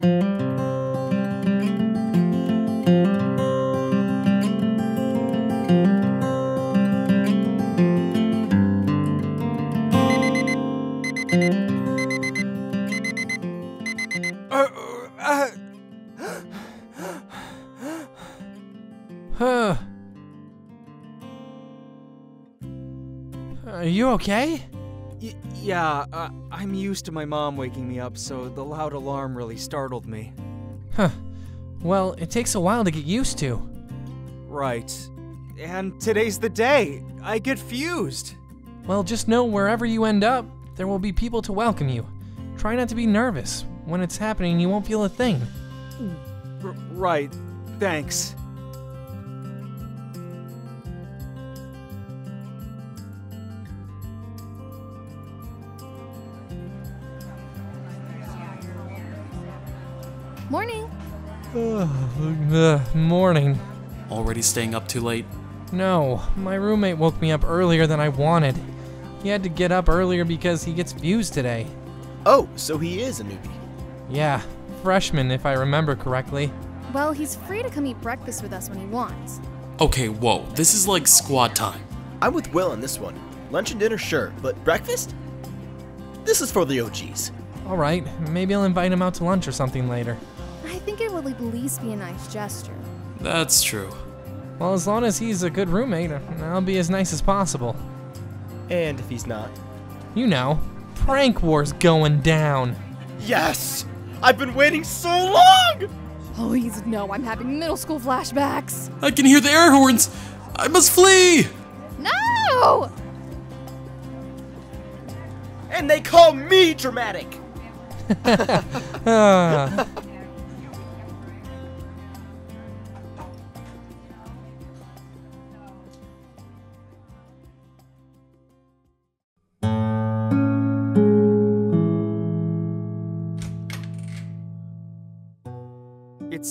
Uh, uh, Huh. Are you okay? yeah, uh, I'm used to my mom waking me up, so the loud alarm really startled me. Huh. Well, it takes a while to get used to. Right. And today's the day. I get fused. Well, just know wherever you end up, there will be people to welcome you. Try not to be nervous. When it's happening, you won't feel a thing. R- right. Thanks. Morning. Ugh, morning. Already staying up too late? No, my roommate woke me up earlier than I wanted. He had to get up earlier because he gets fused today. Oh, so he is a newbie. Yeah, freshman if I remember correctly. Well, he's free to come eat breakfast with us when he wants. Okay, whoa, this is like squad time. I'm with Will on this one. Lunch and dinner, sure, but breakfast? This is for the OGs. Alright, maybe I'll invite him out to lunch or something later. I think it at least be a nice gesture. That's true. Well, as long as he's a good roommate, I'll be as nice as possible. And if he's not, You know, prank wars going down. yes! I've been waiting so long! Please, no, I'm having middle school flashbacks. I can hear the air horns! I must flee! No! And they call me dramatic!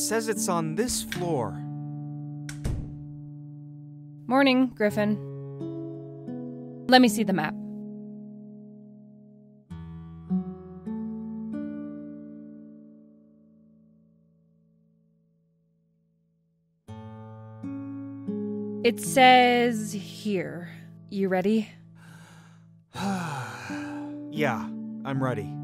says it's on this floor. Morning, Griffin. Let me see the map. It says here. You ready? Yeah, I'm ready.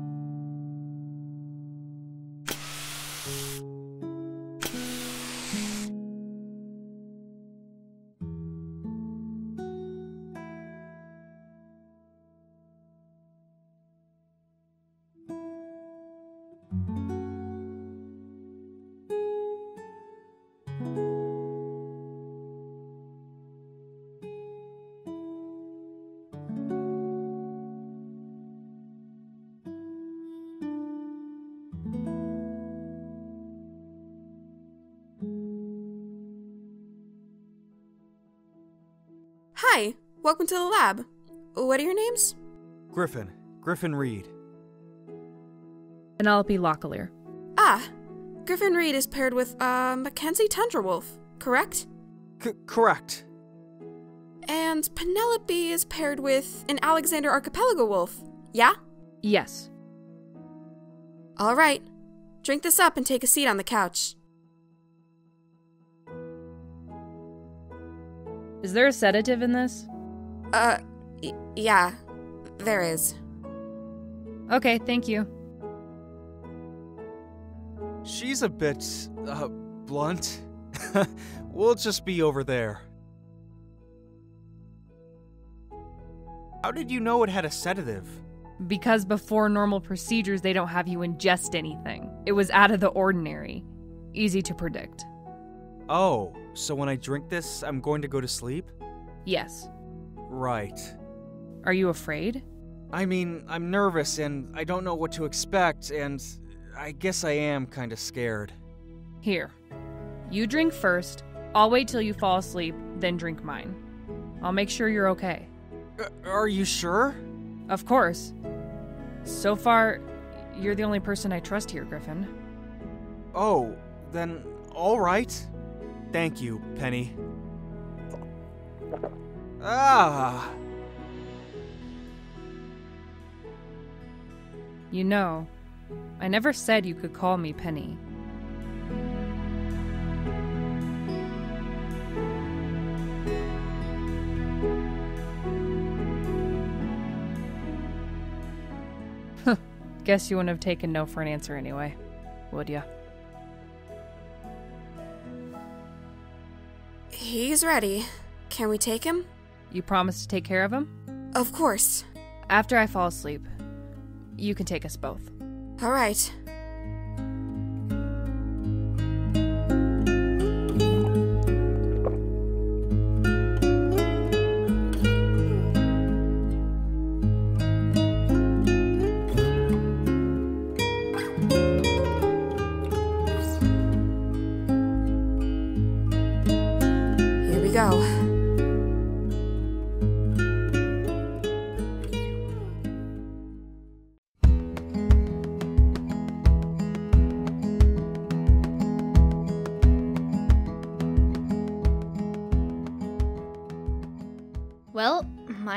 Welcome to the lab. What are your names? Griffin. Griffin Reed. Penelope Locklear. Ah, Griffin Reed is paired with uh, Mackenzie Tundrawolf, correct? C- correct. And Penelope is paired with an Alexander Archipelago wolf, yeah? Yes. All right. Drink this up and take a seat on the couch. Is there a sedative in this? Uh, y- yeah, there is. Okay, thank you. She's a bit, uh, blunt. we'll just be over there. How did you know it had a sedative? Because before normal procedures, they don't have you ingest anything. It was out of the ordinary. Easy to predict. Oh, so when I drink this, I'm going to go to sleep? Yes. Right. Are you afraid? I mean, I'm nervous and I don't know what to expect, and I guess I am kinda scared. Here. You drink first. I'll wait till you fall asleep, then drink mine. I'll make sure you're okay. Uh, are you sure? Of course. So far, you're the only person I trust here, Griffin. Oh, then alright. Thank you, Penny. Ah! You know, I never said you could call me Penny. Guess you wouldn't have taken no for an answer anyway, would ya? He's ready. Can we take him? You promise to take care of him? Of course. After I fall asleep, you can take us both. All right.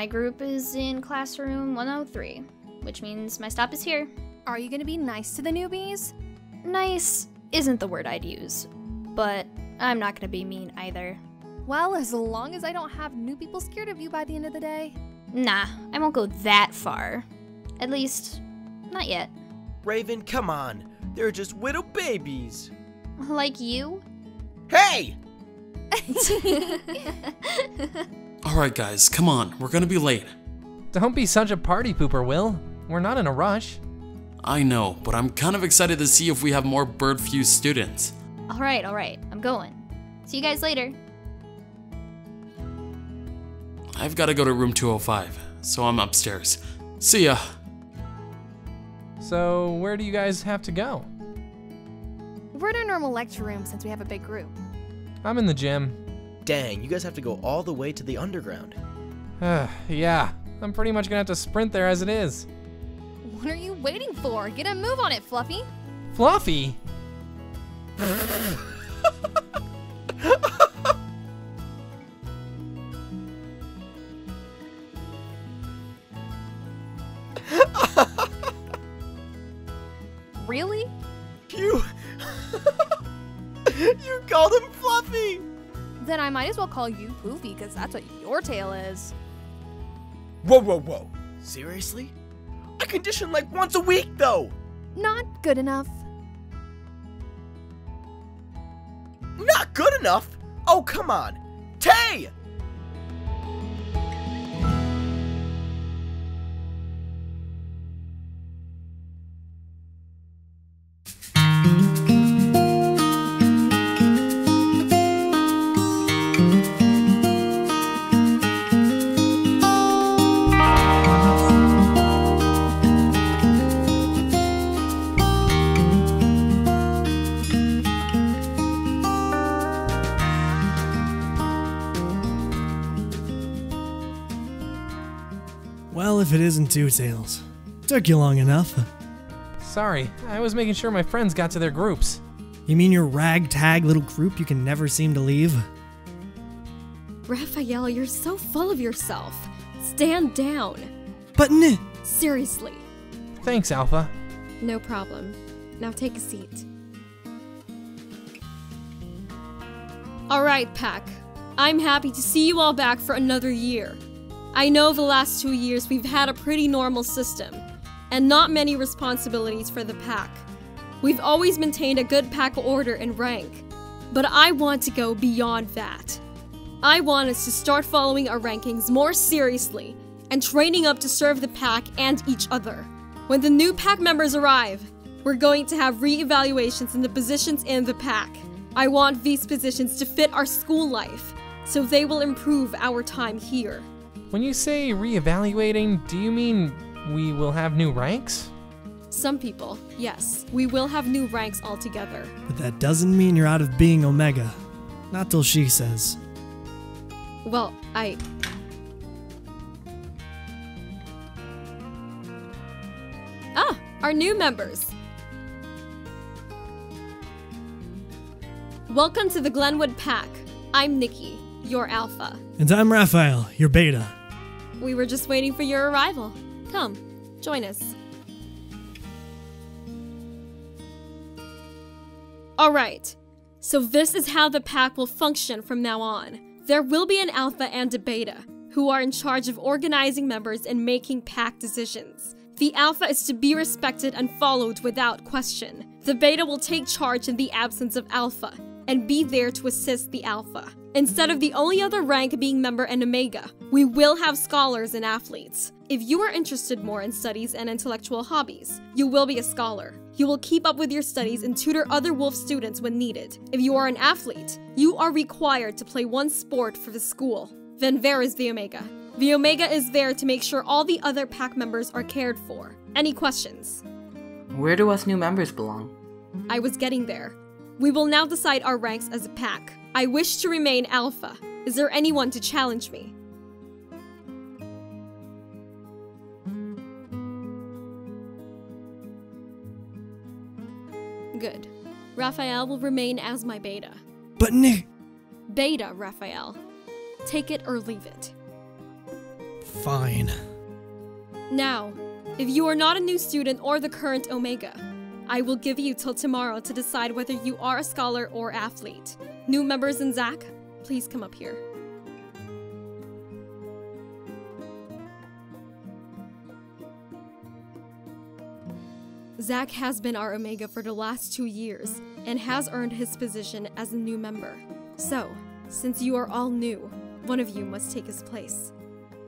My group is in classroom 103, which means my stop is here. Are you gonna be nice to the newbies? Nice isn't the word I'd use, but I'm not gonna be mean either. Well, as long as I don't have new people scared of you by the end of the day. Nah, I won't go that far. At least, not yet. Raven, come on. They're just widow babies. Like you? Hey! Alright, guys, come on. We're gonna be late. Don't be such a party pooper, Will. We're not in a rush. I know, but I'm kind of excited to see if we have more bird fused students. Alright, alright, I'm going. See you guys later. I've gotta go to room 205, so I'm upstairs. See ya. So, where do you guys have to go? We're in our normal lecture room since we have a big group. I'm in the gym. Dang, you guys have to go all the way to the underground. yeah, I'm pretty much gonna have to sprint there as it is. What are you waiting for? Get a move on it, Fluffy. Fluffy! Then I might as well call you Poofy, because that's what your tail is. Whoa, whoa, whoa. Seriously? I condition like once a week, though! Not good enough. Not good enough? Oh, come on. Tay! Well, if it isn't Two Tails. Took you long enough. Sorry, I was making sure my friends got to their groups. You mean your ragtag little group you can never seem to leave? Raphael, you're so full of yourself. Stand down. But n- Seriously. Thanks, Alpha. No problem. Now take a seat. Alright, Pack. I'm happy to see you all back for another year. I know the last two years we've had a pretty normal system, and not many responsibilities for the pack. We've always maintained a good pack order and rank, but I want to go beyond that. I want us to start following our rankings more seriously and training up to serve the pack and each other. When the new pack members arrive, we're going to have re-evaluations in the positions in the pack. I want these positions to fit our school life, so they will improve our time here. When you say reevaluating, do you mean we will have new ranks? Some people, yes, we will have new ranks altogether. But that doesn't mean you're out of being Omega. Not till she says. Well, I. Ah, our new members! Welcome to the Glenwood Pack. I'm Nikki, your Alpha. And I'm Raphael, your Beta. We were just waiting for your arrival. Come, join us. Alright, so this is how the pack will function from now on. There will be an alpha and a beta, who are in charge of organizing members and making pack decisions. The alpha is to be respected and followed without question. The beta will take charge in the absence of alpha and be there to assist the alpha. Instead of the only other rank being member and omega, we will have scholars and athletes. If you are interested more in studies and intellectual hobbies, you will be a scholar. You will keep up with your studies and tutor other Wolf students when needed. If you are an athlete, you are required to play one sport for the school. Then there is the Omega. The Omega is there to make sure all the other pack members are cared for. Any questions? Where do us new members belong? I was getting there. We will now decide our ranks as a pack. I wish to remain Alpha. Is there anyone to challenge me? Good. Raphael will remain as my beta. But Nick. Beta, Raphael. Take it or leave it. Fine. Now, if you are not a new student or the current Omega, I will give you till tomorrow to decide whether you are a scholar or athlete. New members and Zach, please come up here. Zach has been our Omega for the last two years and has earned his position as a new member. So, since you are all new, one of you must take his place.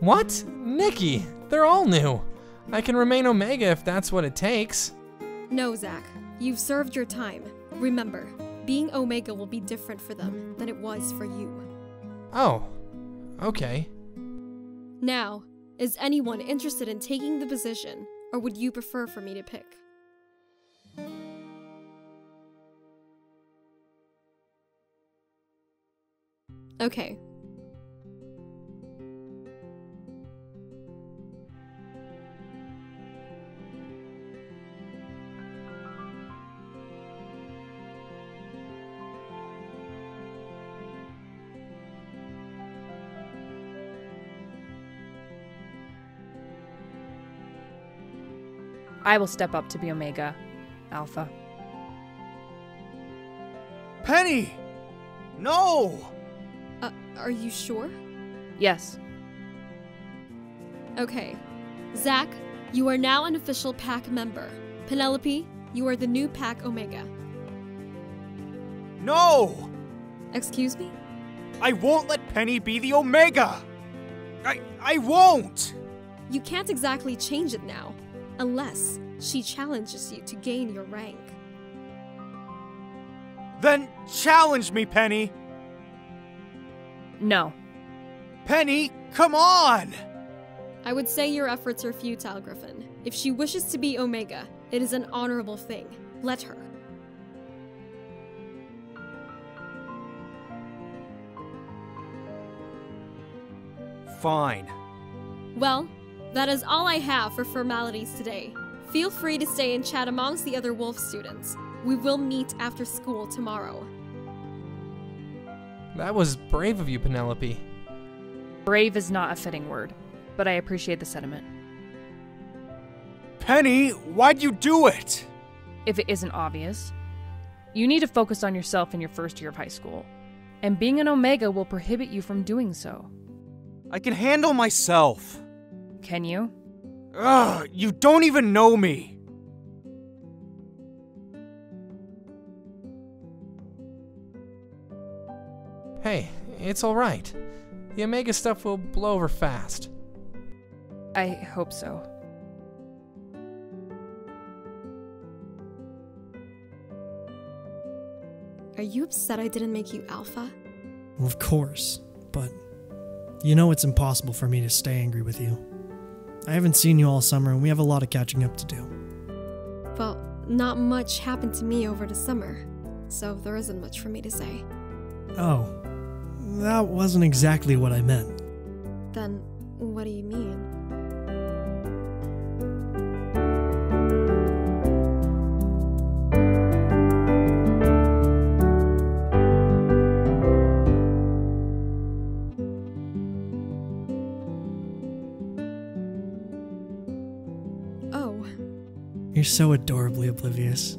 What? Nikki, they're all new. I can remain Omega if that's what it takes. No, Zach. You've served your time. Remember, being Omega will be different for them than it was for you. Oh, okay. Now, is anyone interested in taking the position, or would you prefer for me to pick? Okay. I will step up to be Omega, Alpha. Penny! No! Uh, are you sure? Yes. Okay. Zach, you are now an official pack member. Penelope, you are the new pack Omega. No! Excuse me? I won't let Penny be the Omega! I I won't! You can't exactly change it now, unless she challenges you to gain your rank. Then challenge me, Penny! No. Penny, come on! I would say your efforts are futile, Griffin. If she wishes to be Omega, it is an honorable thing. Let her. Fine. Well, that is all I have for formalities today. Feel free to stay and chat amongst the other Wolf students. We will meet after school tomorrow. That was brave of you, Penelope. Brave is not a fitting word, but I appreciate the sentiment. Penny, why'd you do it? If it isn't obvious, you need to focus on yourself in your first year of high school, and being an Omega will prohibit you from doing so. I can handle myself. Can you? Ugh, you don't even know me. Hey, it's alright. The Omega stuff will blow over fast. I hope so. Are you upset I didn't make you Alpha? Of course, but you know it's impossible for me to stay angry with you. I haven't seen you all summer and we have a lot of catching up to do. Well, not much happened to me over the summer, so there isn't much for me to say. Oh, that wasn't exactly what I meant. Then, what do you mean? You're so adorably oblivious.